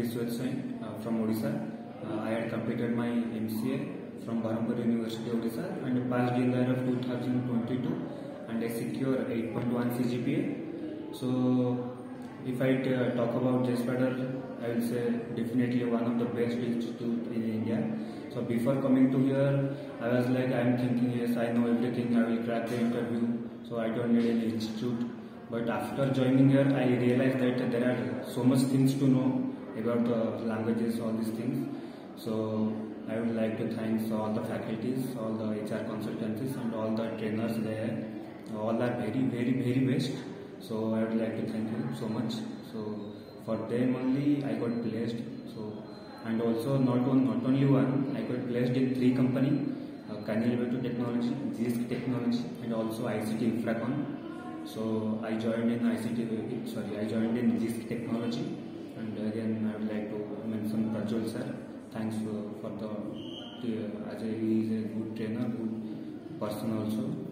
Biswajit Swain uh, from Odisha. Uh, I had completed my MCA from Berhampur University, of Odisha, and passed in the year of 2022, and I secure 8.1 CGPA. So, if I uh, talk about JSpider, I will say definitely one of the best institute in India. So before coming to here, I was like, I am thinking, yes, I know everything, I will crack the interview, so I don't need any institute. But after joining here, I realized that there are so much things to know about the languages, all these things. So I would like to thank all the faculties, all the HR consultants and all the trainers there. All are very, very, very best. So I would like to thank you so much. So for them only I got placed. So and also not one, not only one, I got placed in three company, uh, Technology, GISC Technology, and also ICT Infracon. So I joined in ICT, sorry, I joined in GISC Technology, Ajay is a good trainer, good person also.